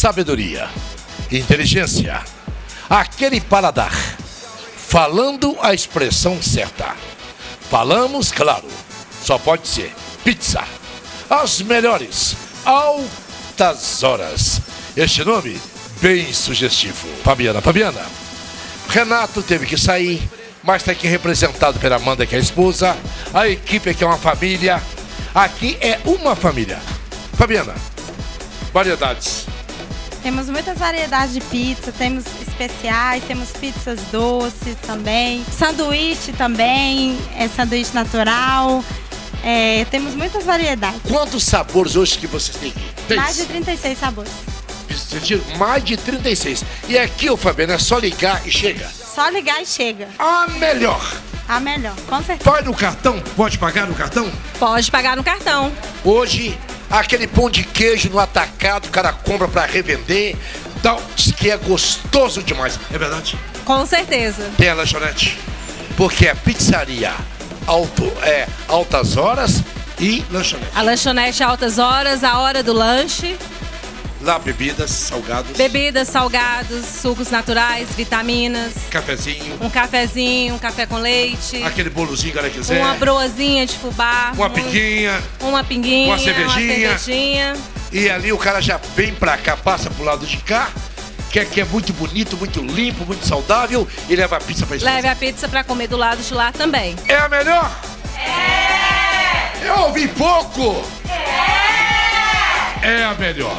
sabedoria, inteligência, aquele paladar, falando a expressão certa. Falamos, claro, só pode ser pizza. As melhores, altas horas. Este nome, bem sugestivo. Fabiana, Fabiana. Renato teve que sair, mas está aqui representado pela Amanda, que é a esposa. A equipe aqui é uma família. Aqui é uma família. Fabiana, variedades. Temos muitas variedades de pizza, temos especiais, temos pizzas doces também, sanduíche também, é sanduíche natural. É, temos muitas variedades. Quantos sabores hoje que vocês têm aqui? Três. Mais de 36 sabores. Mais de 36. E aqui, ô Fabiano, é só ligar e chega. Só ligar e chega. A melhor. A melhor, com certeza. Vai no cartão? Pode pagar no cartão? Pode pagar no cartão. Hoje, aquele pão de queijo no atacado, o cara compra pra revender. Então, diz que é gostoso demais. É verdade? Com certeza. Tem a lanchonete. Porque é pizzaria alto, é, altas horas e lanchonete. A lanchonete altas horas, a hora do lanche. Lá, bebidas, salgados. Bebidas, salgados, sucos naturais, vitaminas. Cafezinho. Um cafezinho, um café com leite. Aquele bolozinho que ela quiser. Uma broazinha de fubá. Uma um, pinguinha. Uma pinguinha. Uma cervejinha. Uma cervejinha. E ali o cara já vem pra cá, passa pro lado de cá. Quer que é muito bonito, muito limpo, muito saudável e leva a pizza pra esposa. Leve a pizza pra comer do lado de lá também. É a melhor? É! Eu ouvi pouco! É! É a melhor.